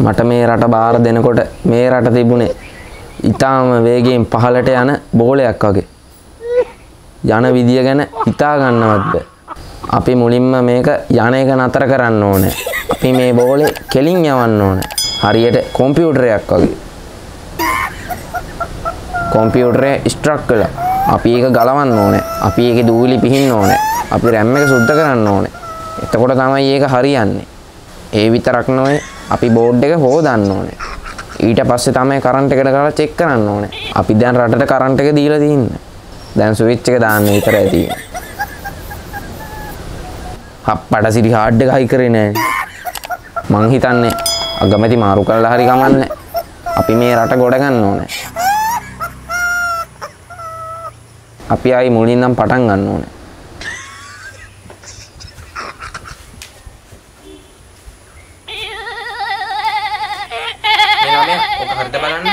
මට මේ රට බාර දෙනකොට මේ රට තිබුණේ ඉතාම වේගයෙන් පහලට යන බෝලයක් වගේ. යන විදිය ගැන හිතා ගන්නවත් බෑ. අපි මුලින්ම මේක යන එක නතර කරන්න ඕනේ. අපි මේ බෝලේ කෙලින් යවන්න ඕනේ. හරියට කොම්පියුටරයක් වගේ. කොම්පියුටරේ ස්ට්‍රක් කළා. අපි ඒක ගලවන්න ඕනේ. අපි ඒකේ දූවිලි පිහින්න ඕනේ. අපි රැම් එක සුද්ධ කරන්න ඕනේ. එතකොට තමයි ඒක හරියන්නේ. ඒ විතරක් නෙවෙයි අපි බෝඩ් එක හොදන්න ඕනේ. ඊට පස්සේ තමයි කරන්ට් එකට ගාලා චෙක් කරන්න ඕනේ. අපි දැන් රටට කරන්ට් එක දීලා තින්නේ. දැන් ස්විච් එක දාන්න විතරයි තියෙන්නේ. හප්පට සිරි හાર્ඩ් එක හයි කරේ නෑ. මං හිතන්නේ අගමැති මාරු කරලා හරි කමන්නේ. අපි මේ රට ගොඩ ගන්න ඕනේ. අපි ආයි මුලින් නම් පටන් ගන්න ඕනේ. මේ ළමයා ඔක හරිද බලන්න